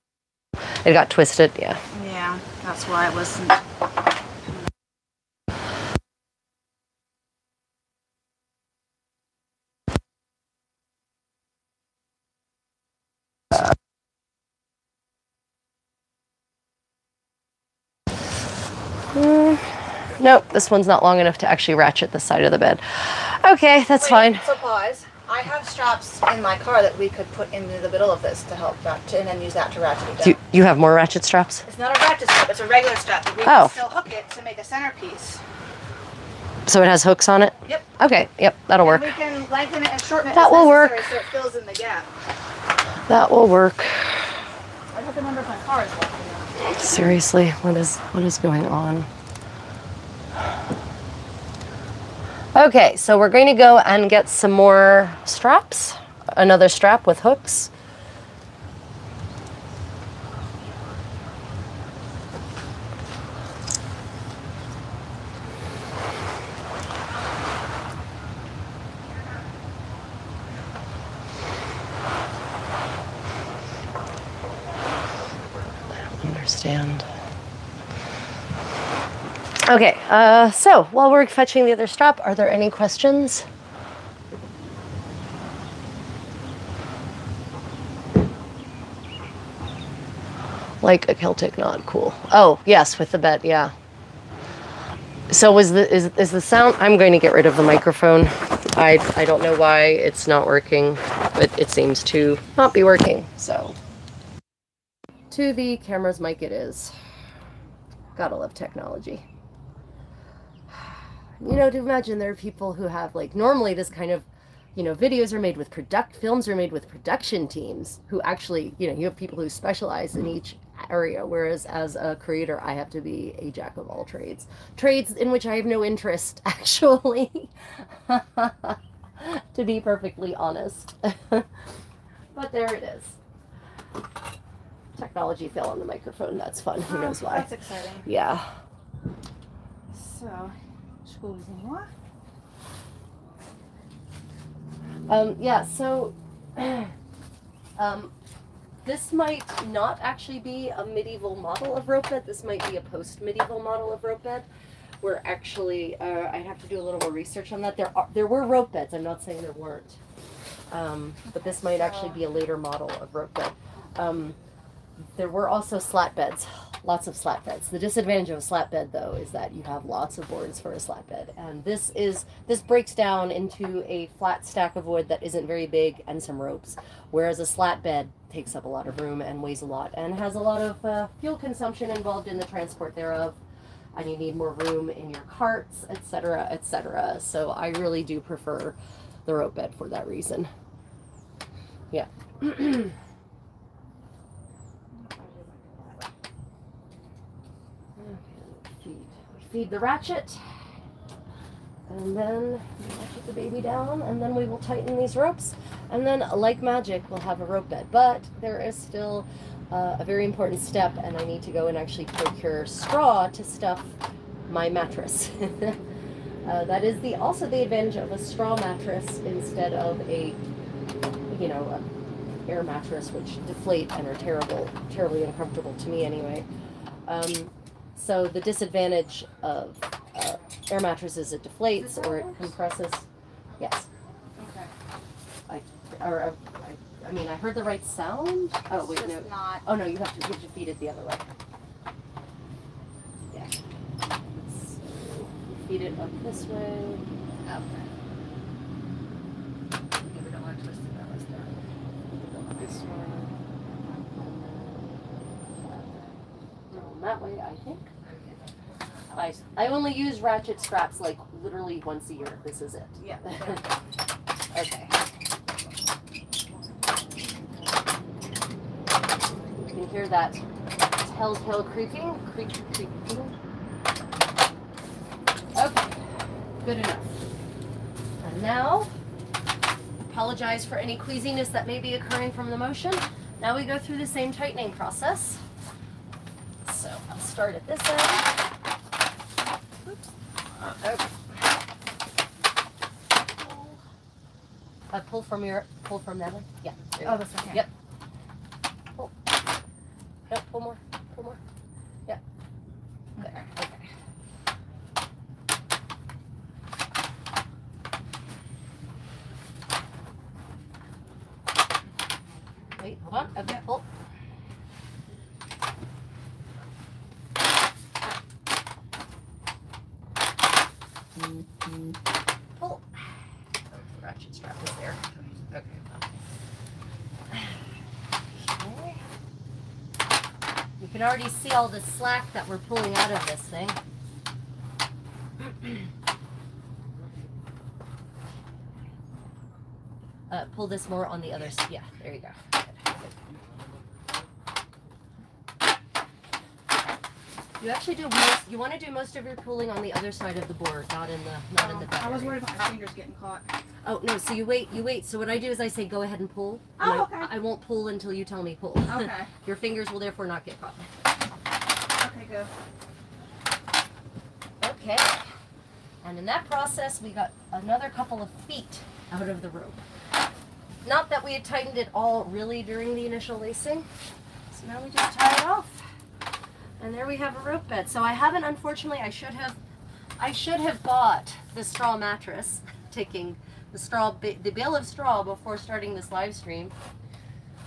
It got twisted. Yeah. Yeah, that's why it wasn't. Mm, nope, this one's not long enough to actually ratchet the side of the bed. Okay, that's fine. So pause. I have straps in my car that we could put into the middle of this to help ratchet, and then use that to ratchet it down. You you have more ratchet straps? It's not a ratchet strap; it's a regular strap. But we Oh. can still hook it to make a centerpiece. So it has hooks on it? Yep. Okay, yep, that'll work. We can lengthen it and shorten it. That will work. So it fills in the gap. That will work. I have to remember if my car is working. Seriously, what is what is going on? Okay, so we're going to go and get some more straps. Another strap with hooks. Understand. Okay, uh, so while we're fetching the other strap, are there any questions? Like a Celtic knot, cool. Oh, yes, with the bed, yeah. So was the is is the sound? I'm going to get rid of the microphone. I I don't know why it's not working, but it seems to not be working. So to the camera's mic, it is. Gotta love technology. You know to imagine there are people who have like normally this kind of you know videos are made with product films are made with production teams who actually you know you have people who specialize in each area whereas as a creator i have to be a jack of all trades. Trades in which i have no interest actually. To be perfectly honest. But there it is technology fell on the microphone that's fun who knows why That's exciting. yeah So, excusez-moi. Um, yeah, so um, this might not actually be a medieval model of rope bed. This might be a post medieval model of rope bed. Where actually, uh, I'd have to do a little more research on that. There are there were rope beds. I'm not saying there weren't, um, but this might actually be a later model of rope bed. Um, there were also slat beds, lots of slat beds. The disadvantage of a slat bed, though, is that you have lots of boards for a slat bed, and this is this breaks down into a flat stack of wood that isn't very big and some ropes, whereas a slat bed takes up a lot of room and weighs a lot and has a lot of uh, fuel consumption involved in the transport thereof. And you need more room in your carts, etc., etc. So I really do prefer the rope bed for that reason. Yeah. feed, feed the ratchet. And then ratchet the baby down and then we will tighten these ropes. And then like magic we'll have a rope bed. But there is still uh, a very important step and i need to go and actually procure straw to stuff my mattress. Uh, that is the also the advantage of a straw mattress instead of a you know a air mattress which deflate and are terrible terribly uncomfortable to me anyway. Um, so the disadvantage of uh, air mattresses, it deflates Is this how or it it compresses. Yes. Okay. I, Or, uh, I, I mean, I heard the right sound. Oh, wait, no. not. Oh, no, you have to, you have to feed it the other way. Yeah. So, feed it up this way. Okay. We don't want to twist it that way. This one. Um, that way, I think. I, I only use ratchet straps like literally once a year. This is it. Yeah. okay. You can hear that telltale creaking, creak, creaking. Okay, good enough. And now, apologize for any queasiness that may be occurring from the motion. Now we go through the same tightening process. Start at this end. Oops. Okay. Uh, pull from your, pull from that one. Yeah. there Oh, one here. Yep. Pull. No, pull more. Pull more. Yeah. There. Okay. Wait, hold on. Okay. Pull. Oh, the ratchet strap is there. Okay. Okay. You can already see all the slack that we're pulling out of this thing. Uh, pull this more on the other side. Yeah, there you go. Good, good. You actually do most. You want to do most of your pulling on the other side of the board, not in the not in the Oh, back. I was worried about my fingers getting caught. Oh no! So you wait, you wait. So what I do is I say go ahead and pull. Oh, I- okay. I, won't pull until you tell me pull. Okay. Your fingers will therefore not get caught. Okay, go. Okay. And in that process, we got another couple of feet out of the rope. Not that we had tightened it all really during the initial lacing. So now we just tie it off. And there we have a rope bed. So I haven't, unfortunately, I should have, I should have bought the straw mattress, taking the straw, the bale of straw before starting this live stream.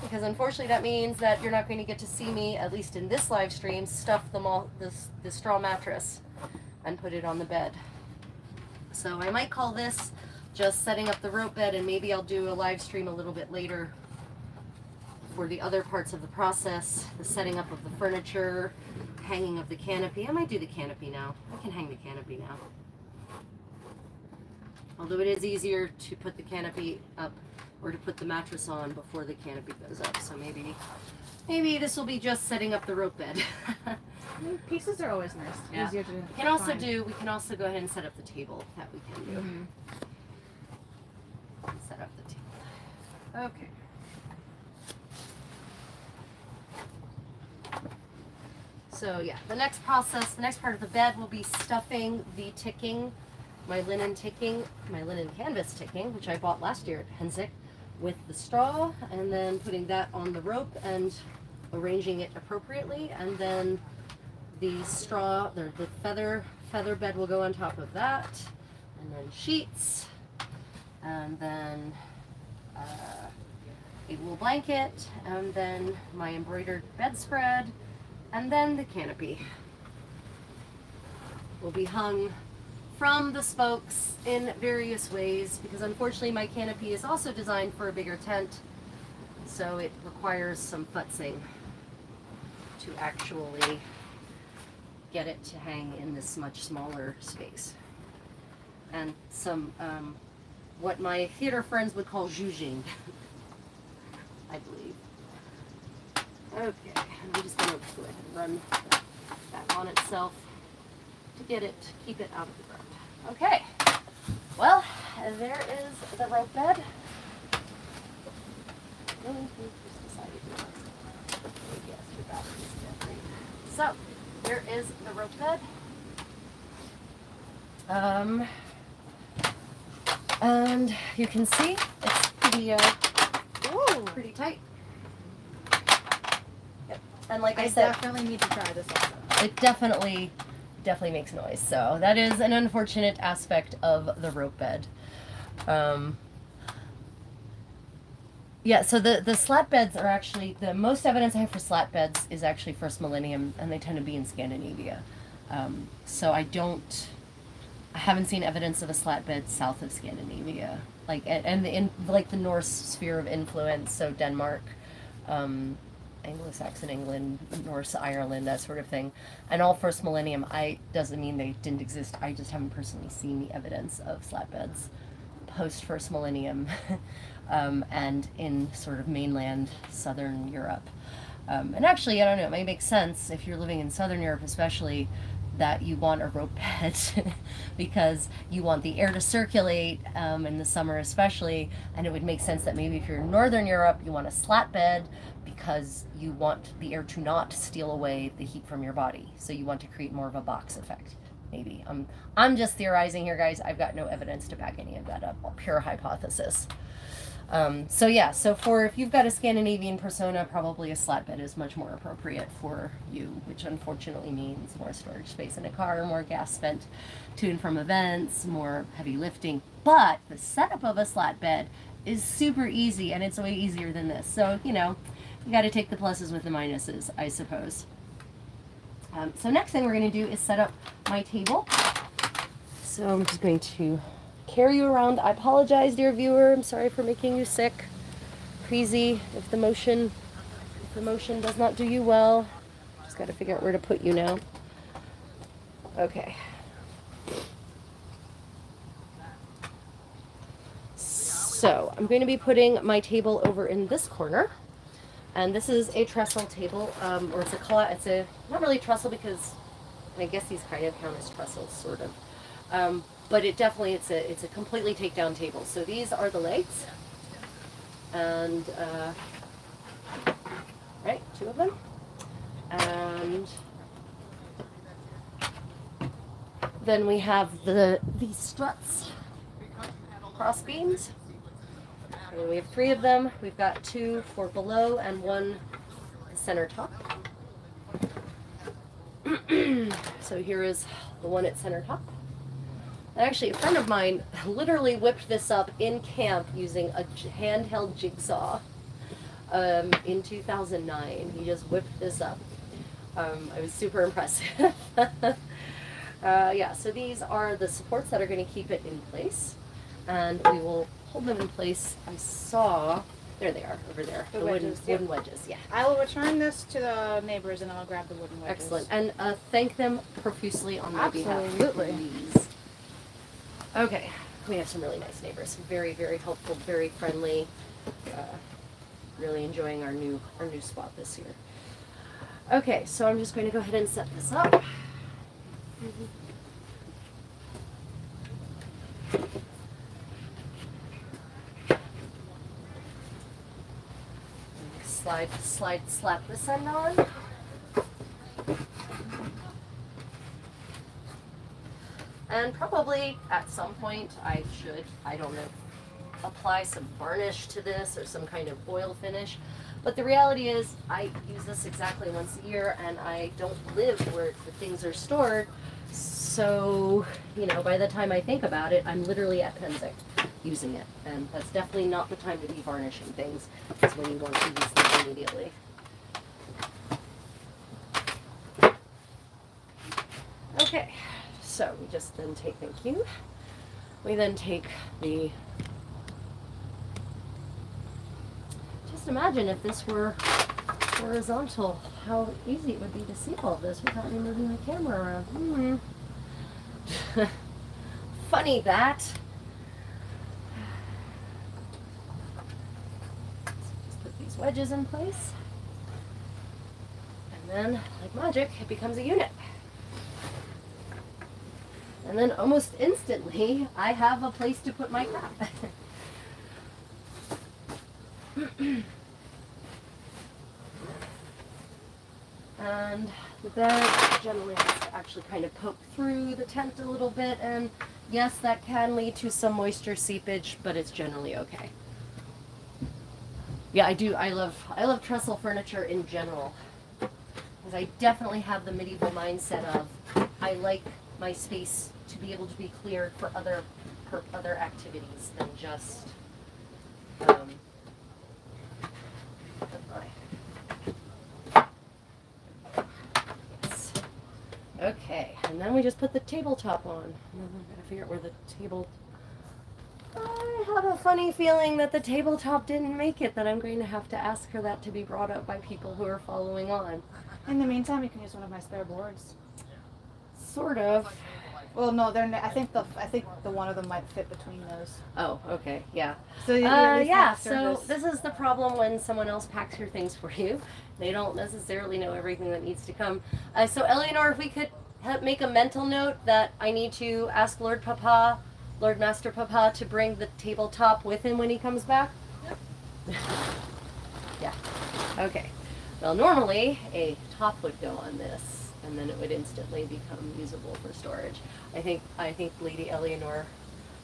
Because unfortunately that means that you're not going to get to see me, at least in this live stream, stuff the, this, the straw mattress and put it on the bed. So I might call this just setting up the rope bed and maybe I'll do a live stream a little bit later for the other parts of the process, the setting up of the furniture, hanging of the canopy. I might do the canopy now. I can hang the canopy now. Although it is easier to put the canopy up or to put the mattress on before the canopy goes up. So maybe maybe this will be just setting up the rope bed. Pieces are always nice. Yeah. Easier to. We can also find. do, we can also go ahead and set up the table that we can do. Mhm. Set up the table. Okay. So yeah, the next process, the next part of the bed will be stuffing the ticking, my linen ticking, my linen canvas ticking, which I bought last year at Pennsic, with the straw, and then putting that on the rope and arranging it appropriately, and then the straw, the, the feather feather bed will go on top of that, and then sheets, and then uh, a wool blanket, and then my embroidered bedspread, and then the canopy will be hung from the spokes in various ways because unfortunately my canopy is also designed for a bigger tent so it requires some futzing to actually get it to hang in this much smaller space. And some um, what my theater friends would call zhuzhing I believe. Okay I'm just going to go ahead and run that on itself to get it keep it out of the ground okay well there is the rope bed we just decided to- yes, your battery's dead, right? so there is the rope bed um and you can see it's pretty uh Ooh. pretty tight yep and like I, said, I said definitely need to try this also. it definitely definitely makes noise. So that is an unfortunate aspect of the rope bed. Um, yeah, so the, the slat beds are actually, the most evidence I have for slat beds is actually first millennium, and they tend to be in Scandinavia. Um, so I don't, I haven't seen evidence of a slat bed south of Scandinavia. Like, and, the, in, like the Norse sphere of influence, so Denmark, um, Anglo-Saxon England, Norse Ireland, that sort of thing. And all first millennium, I doesn't mean they didn't exist. I just haven't personally seen the evidence of slat beds post first millennium um, and in sort of mainland southern Europe. Um, and actually, I don't know, it may make sense if you're living in southern Europe, especially that you want a rope bed because you want the air to circulate um, in the summer, especially. And it would make sense that maybe if you're in northern Europe, you want a slat bed because you want the air to not steal away the heat from your body. So you want to create more of a box effect maybe. I'm I'm just theorizing here, guys. I've got no evidence to back any of that up. Pure hypothesis. Um, so yeah, so for if you've got a Scandinavian persona, probably a slat bed is much more appropriate for you, which unfortunately means more storage space in a car, more gas spent to and from events, more heavy lifting. But the setup of a slat bed is super easy, and it's way easier than this. So you know, you got to take the pluses with the minuses, I suppose. Um, so next thing we're going to do is set up my table. So I'm just going to carry you around. I apologize, dear viewer. I'm sorry for making you sick, queasy. If the motion, if the motion does not do you well, just got to figure out where to put you now. Okay. So I'm going to be putting my table over in this corner. And this is a trestle table, um, or it's a call it's a, not really trestle because I guess these kind of count as trestles, sort of. Um, but it definitely, it's a, it's a completely takedown table. So these are the legs. And, uh, right, two of them. And then we have the, these struts, cross beams. And we have three of them. We've got two for below and one center top. so here is the one at center top. Actually, a friend of mine literally whipped this up in camp using a handheld jigsaw um, in 2009. He just whipped this up. Um, I was super impressive. uh, yeah, so these are the supports that are going to keep it in place. And we will hold them in place. I saw, there they are, over there. The The, wooden, wedges, yep. wooden wedges, yeah. I will return this to the neighbors and I'll grab the wooden wedges. Excellent. And uh, thank them profusely on my behalf. Absolutely. Okay, we have some really nice neighbors. Very, very helpful, very friendly. Uh, really enjoying our new our new spot this year. Okay, so I'm just going to go ahead and set this up. Slide, slide, slap this end on. And probably at some point I should, I don't know, apply some varnish to this or some kind of oil finish. But the reality is I use this exactly once a year and I don't live where the things are stored. So, you know, by the time I think about it, I'm literally at Pennsic using it. And that's definitely not the time to be varnishing things. It's when you want to use them immediately. Okay, so we just then take, thank you. We then take the, just imagine if this were horizontal, how easy it would be to see all of this without me moving the camera around. Hmm. Funny that. Put these wedges in place. And then, like magic, it becomes a unit. And then almost instantly, I have a place to put my crap. and the bed generally has to actually kind of poke through the tent a little bit. And yes, that can lead to some moisture seepage, but it's generally okay. Yeah, I do. I love I love trestle furniture in general because I definitely have the medieval mindset of I like my space to be able to be cleared for other for other activities than just um, yes. Okay, and then we just put the tabletop on. And then I gotta figure out where the table. I have a funny feeling that the tabletop didn't make it. That I'm going to have to ask her that to be brought up by people who are following on. In the meantime, you can use one of my spare boards. Sort of. Well, no, they're. I think the. I think the one of them might fit between those. Oh, okay, yeah. So you Uh, yeah, so this is the problem when someone else packs your things for you. They don't necessarily know everything that needs to come. Uh, so, Eleanor, if we could ha- make a mental note that I need to ask Lord Papa, Lord Master Papa, to bring the tabletop with him when he comes back? yeah. Okay. Well, normally a top would go on this, and then it would instantly become usable for storage. I think I think Lady Eleanor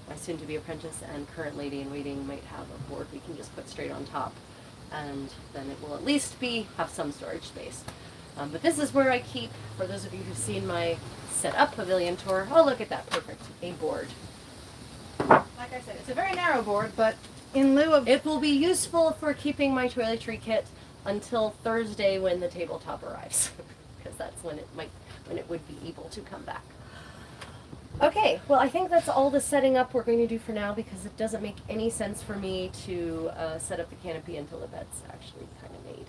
my soon-to-be apprentice and current lady in waiting might have a board we can just put straight on top, and then it will at least be have some storage space. Um, but this is where I keep, for those of you who've seen my set up pavilion tour. Oh, look at that, perfect, a board. like I said, it's a very narrow board, but in lieu of It will be useful for keeping my toiletry kit until Thursday when the tabletop arrives, because that's when it might when it would be able to come back. Okay, well, I think that's all the setting up we're going to do for now because it doesn't make any sense for me to uh, set up the canopy until the bed's actually kind of made.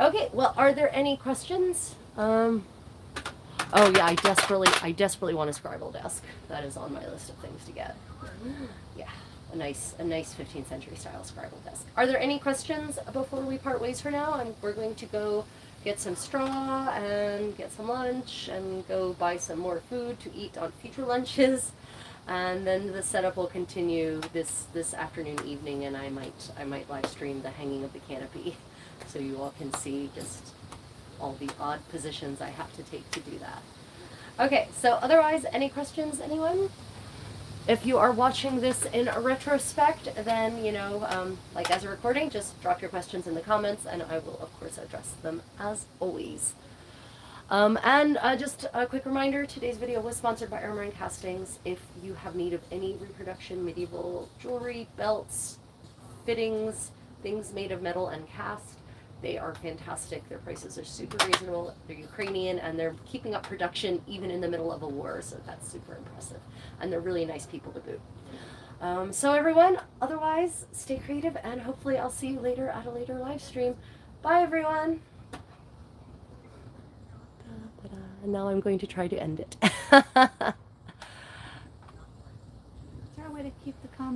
Okay, well, are there any questions? Um, oh yeah, I desperately, I desperately want a scribal desk. That is on my list of things to get. Yeah, a nice, a nice 15th century style scribal desk. Are there any questions before we part ways for now? And we're going to go get some straw and get some lunch and go buy some more food to eat on future lunches. And then the setup will continue this this afternoon, evening, and I might I might live stream the hanging of the canopy, so you all can see just all the odd positions I have to take to do that. Okay, so otherwise, any questions, anyone? If you are watching this in a retrospect, then, you know, um, like as a recording, just drop your questions in the comments and I will, of course, address them as always. Um, and uh, just a quick reminder, today's video was sponsored by Armour and Castings. If you have need of any reproduction medieval jewelry, belts, fittings, things made of metal and cast, they are fantastic. Their prices are super reasonable. They're Ukrainian and they're keeping up production even in the middle of a war, so that's super impressive. And they're really nice people to boot. Um, so everyone, otherwise, stay creative and hopefully I'll see you later at a later live stream. Bye everyone. And now I'm going to try to end it. Is there a way to keep the comments